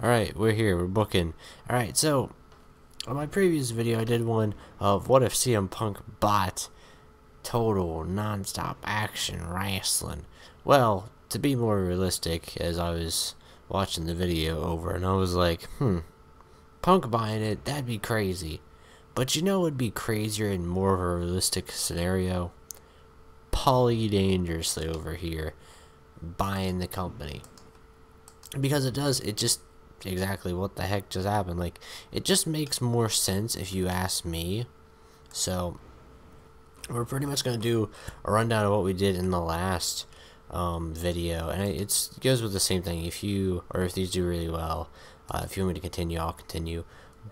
Alright, we're here, we're booking. Alright, so, on my previous video I did one of what if CM Punk bought total non-stop action wrestling. Well, to be more realistic, as I was watching the video over and I was like, hmm, Punk buying it, that'd be crazy. But you know what would be crazier and more of a realistic scenario? Paulie Dangerously over here buying the company. Because it does, it just exactly what the heck just happened. Like, it just makes more sense if you ask me. So, we're pretty much going to do a rundown of what we did in the last um, video. And it goes with the same thing. If you, or if these do really well, uh, if you want me to continue, I'll continue.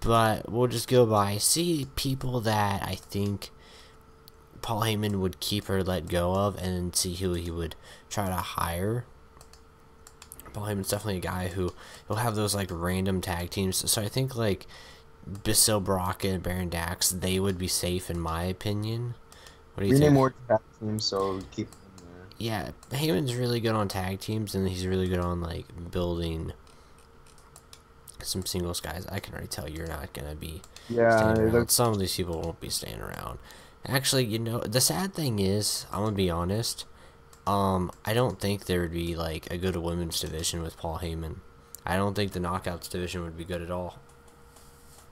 But we'll just go by, see people that I think Paul Heyman would keep or let go of, and see who he would try to hire Paul Heyman's definitely a guy who he'll have those like random tag teams. So I think like Bill Brock and Baron Dax, they would be safe in my opinion. What do you we think? need more tag teams, so keep. Yeah, Heyman's really good on tag teams, and he's really good on like building some singles guys. I can already tell you're not gonna be. Yeah, some of these people won't be staying around. Actually, you know, the sad thing is, I'm gonna be honest. Um, I don't think there would be like a good women's division with Paul Heyman. I don't think the Knockouts division would be good at all.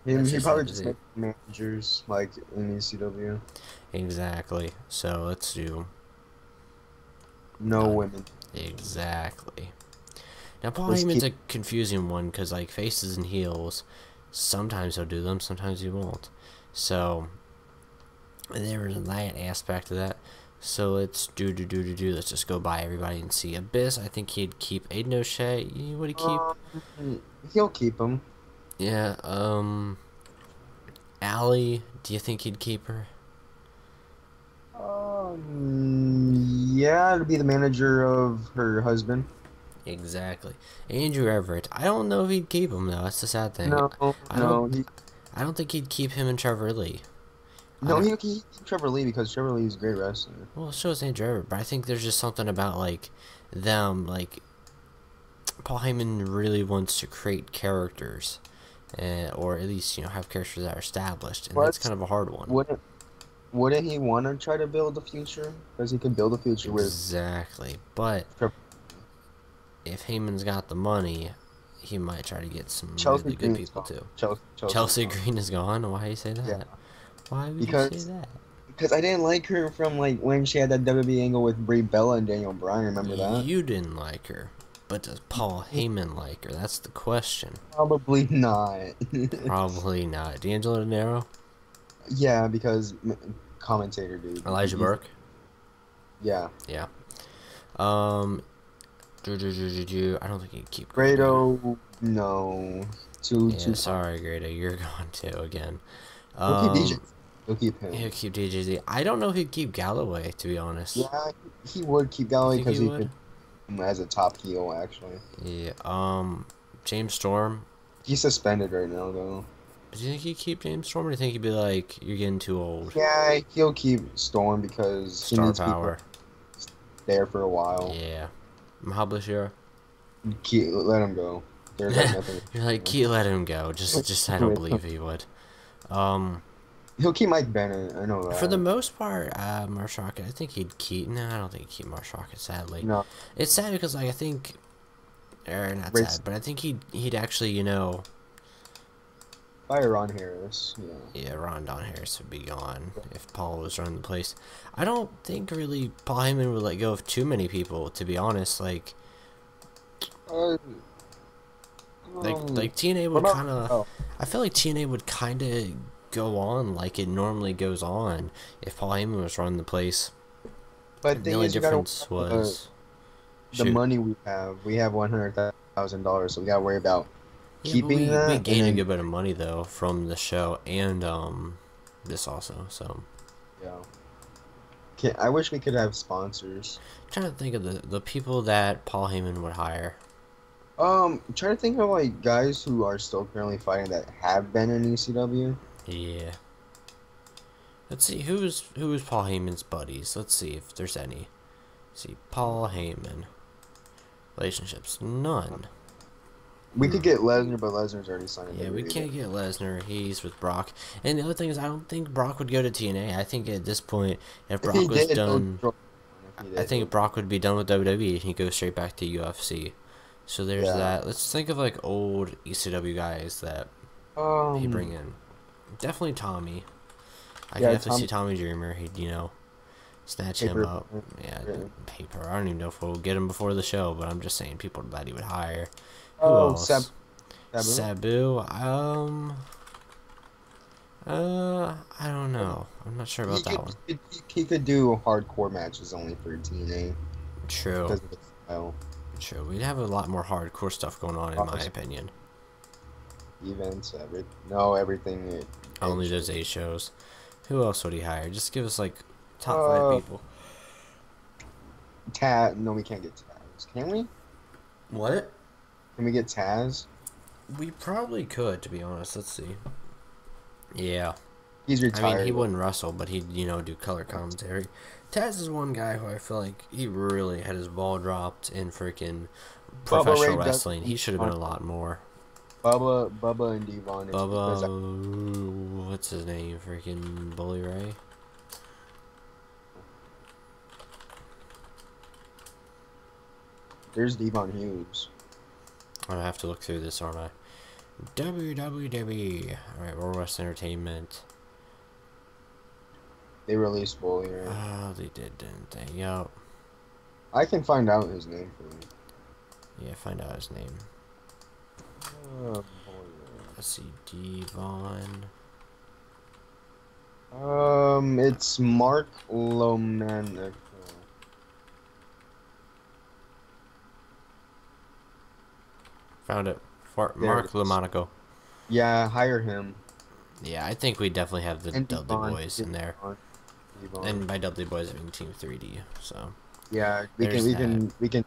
He, he probably just make managers like in ECW. Exactly. So let's do. No uh, women. Exactly. Now Paul let's Heyman's keep... a confusing one because like faces and heels, sometimes he'll do them, sometimes he won't. So there's that aspect of that. So let's do do do do do. Let's just go by everybody and see. Abyss, I think he'd keep Aiden O'Shea. Would he keep? Um, he'll keep him. Yeah. Um. Allie, do you think he'd keep her? Um. Yeah, to be the manager of her husband. Exactly. Andrew Everett. I don't know if he'd keep him though. That's the sad thing. No, I no. Don't, he... I don't think he'd keep him and Trevor Lee. No, he, he Trevor Lee because Trevor Lee is a great wrestler. Well, so is Andrew Everett, but I think there's just something about like them, like Paul Heyman really wants to create characters, uh, or at least you know have characters that are established, and but that's kind of a hard one. Wouldn't Wouldn't he want to try to build the future? Because he can build a future exactly. with exactly. But if Heyman's got the money, he might try to get some Chelsea really good people too. Chelsea, Chelsea, Chelsea Green is gone. Why do you say that? Yeah. Why would because, you say that? Because I didn't like her from like when she had that WWE angle with Brie Bella and Daniel Bryan. Remember that? You didn't like her, but does Paul Heyman like her? That's the question. Probably not. Probably not. D'Angelo Dinero. Yeah, because commentator dude. Elijah Burke. Yeah. Yeah. Um. Do, do, do, do, I don't think he'd keep. Grado, no. Too, yeah, too sorry, Grado, you're gone too again. Um, he'll DJ. He'll keep him. He'll keep DJZ. I don't know if he'd keep Galloway, to be honest. Yeah, he would keep Galloway because he, he could as a top heel actually. Yeah. Um, James Storm. He's suspended right now though. Do you think he'd keep James Storm, or do you think he'd be like, "You're getting too old"? Yeah, he'll keep Storm because star power. There for a while. Yeah. Mahabali Shera. Keep, let him go. There's like nothing. You're like, keep, let him go. Just, just I don't believe he would. Um, he'll keep Mike Bennett. I know that. For the most part, uh, Marshe Rockett, I think he'd keep. No, I don't think he'd keep Marshe Rockett. Sadly, no. It's sad because like I think, or not Race. sad, but I think he'd he'd actually you know. Fire Ron Harris. Yeah. Yeah, Ron Don Harris would be gone if Paul was running the place. I don't think really Paul Heyman would let go of too many people. To be honest, like. Uh, like um, like TNA would kind of. Oh. I feel like TNA would kind of go on like it normally goes on if Paul Heyman was running the place. But the only difference was the, the money we have. We have one hundred thousand dollars, so we gotta worry about yeah, keeping we, that. We gain a good bit of money though from the show and um this also. So yeah. Can, I wish we could have sponsors. I'm trying to think of the the people that Paul Heyman would hire. Um, I'm trying to think of like guys who are still currently fighting that have been in ECW. Yeah. Let's see who's who's Paul Heyman's buddies. Let's see if there's any. Let's see Paul Heyman. Relationships none. We could get Lesnar, but Lesnar's already signed. Yeah, we can't get Lesnar. He's with Brock. And the other thing is, I don't think Brock would go to TNA. I think at this point, if Brock if was did, done, I think Brock would be done with WWE and he'd go straight back to UFC. So there's yeah. that. Let's think of like old ECW guys that um, he bring in. Definitely Tommy. I yeah, can definitely Tom- see Tommy Dreamer. He'd you know snatch paper. him up. Yeah, yeah, paper. I don't even know if we'll get him before the show, but I'm just saying people that he would hire. Who oh, else? Sab- Sabu. Sabu. Um. Uh, I don't know. I'm not sure about he that could, one. He, he could do hardcore matches only for TNA. True. True. We'd have a lot more hardcore stuff going on, in my opinion. Events, every no, everything. Only those eight shows. Who else would he hire? Just give us like top uh, five people. Taz. No, we can't get Taz. Can we? What? Can we get Taz? We probably could, to be honest. Let's see. Yeah. He's retired. I mean, he wouldn't wrestle, but he'd, you know, do color commentary. Taz is one guy who I feel like he really had his ball dropped in freaking professional wrestling. He should have been a lot more. Bubba, Bubba, and Devon. Bubba, what's his name? Freaking Bully Ray. There's Devon Hughes. I'm gonna have to look through this, aren't I? WWW. Alright, World West Entertainment. They released Bully Ray. Oh, they did, didn't they? Yup. I can find out his name for you. Yeah, find out his name. Oh, Let's see, Devon. Um, it's Mark Loman. Found it. For Mark LoMonaco. Yeah, hire him. Yeah, I think we definitely have the and Dudley Devon, Boys in there. Devon. And by Dudley Boys, I mean Team 3D. So. Yeah, we can we that. can we can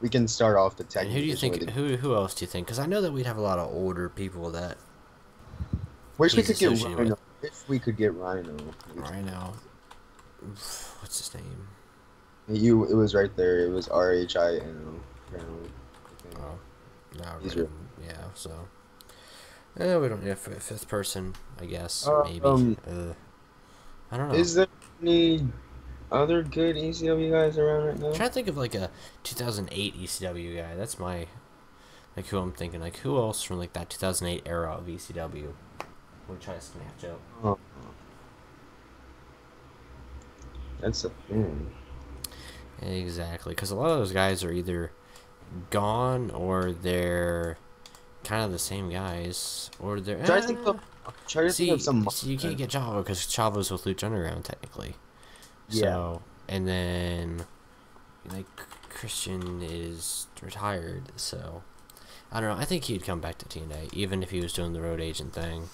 we can start off the tech. And who do you think? Who who else do you think? Because I know that we'd have a lot of older people that. Wish we could get Rhino. If we could get Rhino. Rhino. What's his name? You. It was right there. It was R H I N O. Oh. Yeah. So. Eh, we don't need a fifth person. I guess uh, maybe. Um, uh, I don't know. Is there any other good ECW guys around right now? I'm trying to think of like a 2008 ECW guy. That's my like who I'm thinking. Like who else from like that 2008 era of ECW would try to snatch up? Oh. That's a thing. Exactly, because a lot of those guys are either gone or they're kind of the same guys, or they're. Try to think eh. of, try to see, think of some. See, you can't get Chavo because Chavo's with Lucha Underground technically. Yeah. So, and then, like, Christian is retired, so. I don't know. I think he'd come back to TNA, even if he was doing the road agent thing.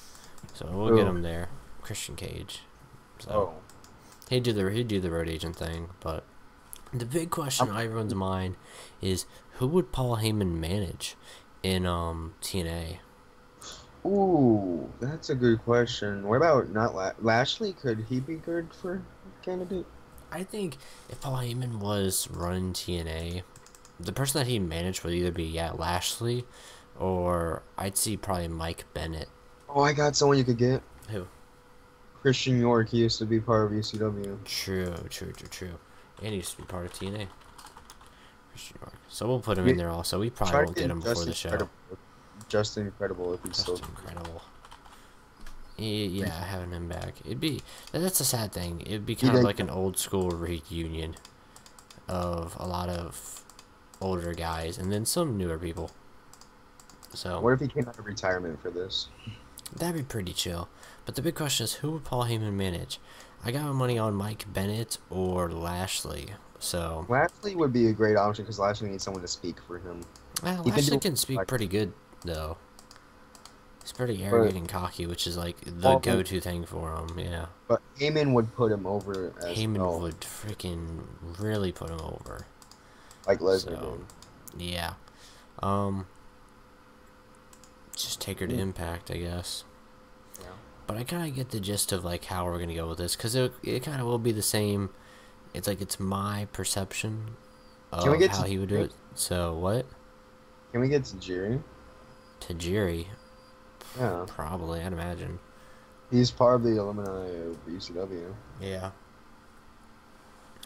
So we'll Ooh. get him there. Christian Cage. So oh. he'd do the he'd do the road agent thing, but the big question on everyone's mind is who would Paul Heyman manage in um TNA? Ooh, that's a good question. What about not La- Lashley? Could he be good for candidate? I think if Paul Heyman was running TNA, the person that he managed would either be yeah Lashley, or I'd see probably Mike Bennett. Oh, I got someone you could get. Who? Christian York. He used to be part of ECW. True, true, true, true. And he used to be part of TNA. Christian York. So we'll put him in there also. We probably won't get him before the show. Incredible. Just incredible if he's Just still incredible. Yeah, having him back. It'd be that's a sad thing. It'd be kind of like an old school reunion of a lot of older guys and then some newer people. So what if he came out of retirement for this? That'd be pretty chill. But the big question is, who would Paul Heyman manage? I got my money on Mike Bennett or Lashley. So Lashley would be a great option because Lashley needs someone to speak for him. Well, Lashley can, can speak pretty good though. He's pretty arrogant but, and cocky, which is like the go-to thing for him. Yeah. But Heyman would put him over. As Heyman well. would freaking really put him over. Like Lesnar so. Yeah. Um. Just take her to mm. Impact, I guess. Yeah. But I kind of get the gist of like how we're gonna go with this, because it it kind of will be the same. It's like it's my perception of how he would do it. So what? Can we get to Jerry? Tajiri. Yeah. Probably, I'd imagine. He's part of the alumni of ECW. Yeah.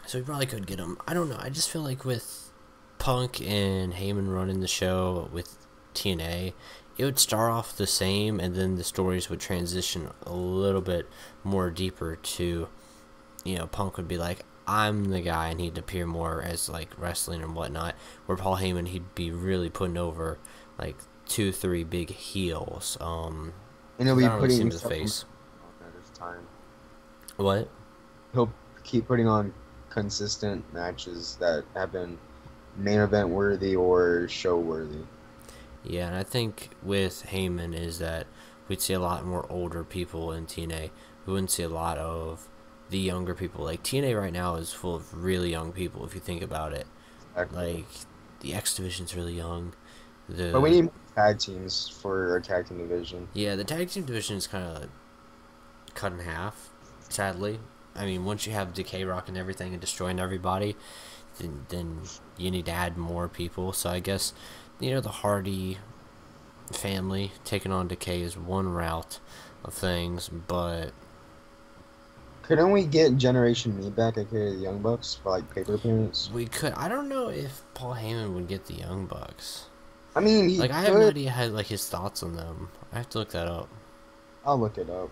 So we probably could get him. I don't know. I just feel like with Punk and Heyman running the show with TNA, it would start off the same, and then the stories would transition a little bit more deeper to, you know, Punk would be like, I'm the guy, and he'd appear more as like wrestling and whatnot. Where Paul Heyman, he'd be really putting over like two, three big heels. Um, and he'll be putting his face. Time. What? He'll keep putting on consistent matches that have been main event worthy or show worthy. Yeah, and I think with Heyman is that we'd see a lot more older people in TNA. We wouldn't see a lot of the younger people. Like TNA right now is full of really young people if you think about it. Exactly. Like the X division's really young. The but we need tag teams for our tag team division. Yeah, the tag team division is kind of cut in half. Sadly, I mean, once you have Decay rocking everything and destroying everybody, then then you need to add more people. So I guess you know the Hardy family taking on Decay is one route of things, but couldn't we get Generation Me back, aka the Young Bucks, for like paper appearance? We could. I don't know if Paul Heyman would get the Young Bucks. I mean, like I have no idea how like his thoughts on them. I have to look that up. I'll look it up.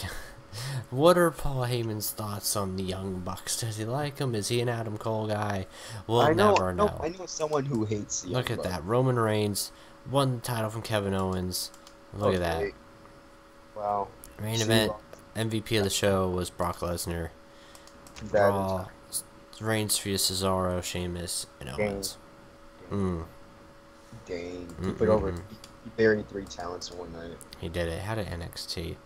what are Paul Heyman's thoughts on the Young Bucks? Does he like them? Is he an Adam Cole guy? We'll I know, never know. I know someone who hates the Look at Bucks. that. Roman Reigns won the title from Kevin Owens. Look okay. at that. Wow. Main See event MVP of the show was Brock Lesnar. Raw Reigns via Cesaro, Sheamus, and Owens. Mm. Dang. He mm, put mm, over. Mm. He buried three talents in one night. He did it. Had an NXT.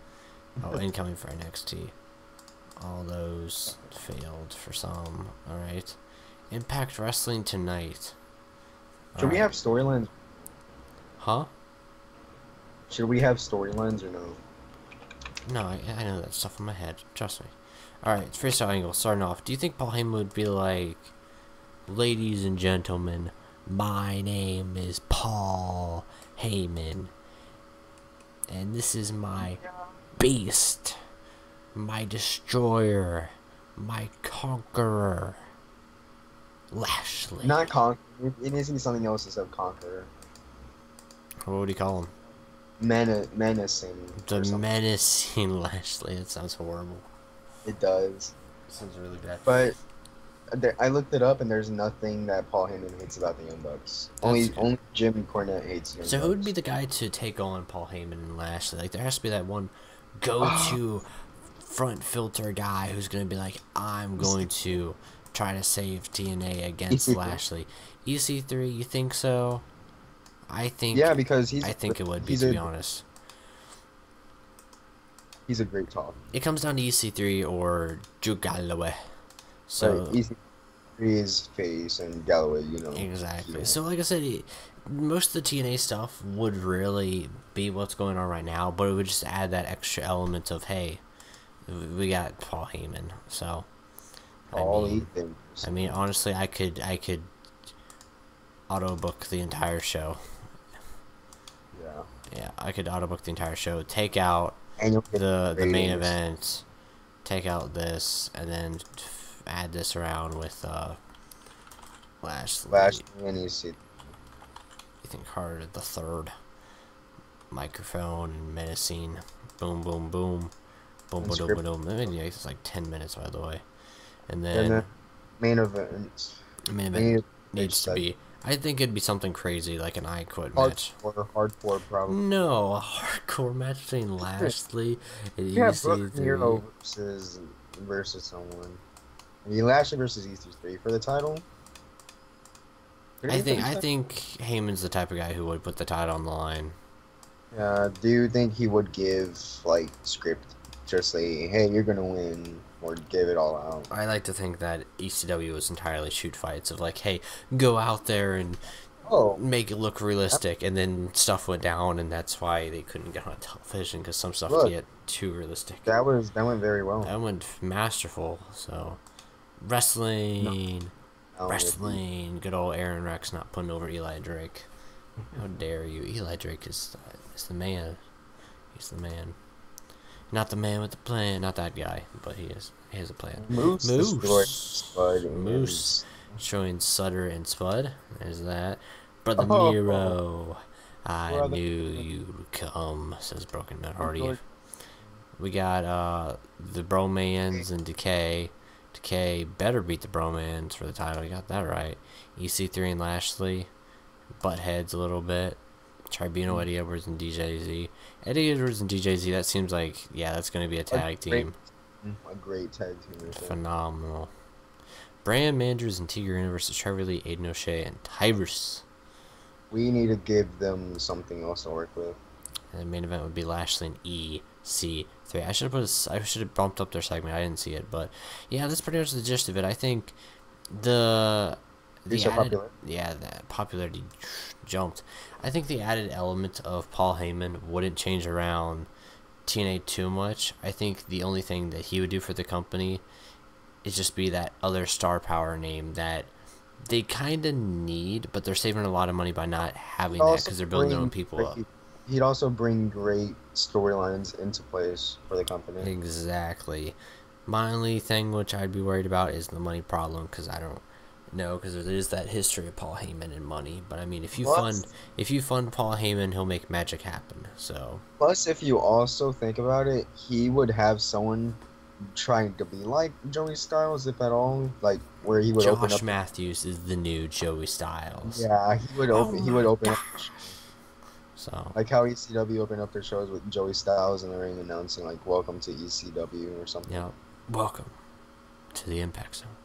Oh, incoming for NXT. All those failed for some. Alright. Impact Wrestling tonight. Should All we right. have storylines? Huh? Should we have storylines or no? No, I, I know that stuff in my head. Trust me. Alright, freestyle angle, starting off. Do you think Paul Heyman would be like, Ladies and gentlemen, my name is Paul Heyman. And this is my beast, my destroyer, my conqueror, Lashley. Not conqueror. It needs to be something else instead of conqueror. What would you call him? Men- menacing. The menacing Lashley. It sounds horrible. It does. It sounds really bad. But I looked it up, and there's nothing that Paul Heyman hates about the Young Bucks. That's only good. only Jim Cornette hates. Young so Bucks. who would be the guy to take on Paul Heyman and Lashley? Like there has to be that one go-to front filter guy who's gonna be like, I'm going to try to save TNA against Lashley. EC3, you think so? I think. Yeah, because he's. I think it would be to a, be honest. He's a great talk. It comes down to EC3 or Drew Galloway. So right, EC3 face and Galloway, you know. Exactly. So like I said, most of the TNA stuff would really be what's going on right now, but it would just add that extra element of hey, we got Paul Heyman. So. Paul I mean, I mean, honestly, I could I could auto book the entire show. Yeah. Yeah, I could auto book the entire show. Take out the the main event. Take out this, and then add this around with uh, Lashley. Lashley and EC. Ethan Carter the third. Microphone and menacing. Boom, boom, boom. Boom, boom, boom, boom. Video it's like 10 minutes, by the way. And then. And the main event. Main event needs to be I think it'd be something crazy like an I Quit match. Hardcore, hardcore, probably. No, a hardcore match between Lashley and yeah, EC3. Hero versus versus someone. I mean, Lashley versus EC3 for the title. I think I think Heyman's the type of guy who would put the title on the line. Uh, do you think he would give like script, just say, "Hey, you're gonna win," or give it all out. I like to think that ECW was entirely shoot fights of like, hey, go out there and oh. make it look realistic, and then stuff went down, and that's why they couldn't get on television because some stuff look, get too realistic. That was that went very well. That went masterful. So, wrestling, no. wrestling. Good old Aron Rex not putting over Eli Drake. How dare you? Eli Drake is, uh, is the man. He's the man. Not the man with the plan. Not that guy, but he is. He has a plan. Moose. Moose. Moose. Showing Sutter and Spud. There's that. Brother oh, Nero. I brother. knew you'd come, says Broken Man Hardy. We got uh, the Bromans and Decay. Decay better beat the Bromans for the title. You got that right. EC3 and Lashley. Butt heads a little bit. Tribunal, mm. Eddie Edwards, and DJZ. Eddie Edwards and DJZ, that seems like, yeah, that's going to be a tag a team. a great tag team. Phenomenal. Brand Manders and Tigger versus Trevor Lee, Aiden O'Shea, and Tyrus. We need to give them something else to work with. And the main event would be Lashley and EC3. I should have put a, I should have bumped up their segment. I didn't see it, but yeah, that's pretty much the gist of it. I think the the added, popular. yeah, the popularity jumped. I think the added element of Paul Heyman wouldn't change around TNA too much. I think the only thing that he would do for the company is just be that other star power name that they kind of need, but they're saving a lot of money by not having that because they're building their own people up. He'd also bring great storylines into place for the company. Exactly. My only thing which I'd be worried about is the money problem because I don't know because there is that history of Paul Heyman and money. But I mean, if you plus, fund if you fund Paul Heyman, he'll make magic happen. So plus, if you also think about it, he would have someone trying to be like Joey Styles, if at all, like where he would Josh open up. Josh Matthews is the new Joey Styles. Yeah, he would open. Oh he would oh open. Up, so like how ECW opened up their shows with Joey Styles in the ring announcing like "Welcome to ECW" or something. Yeah, welcome to the Impact Zone.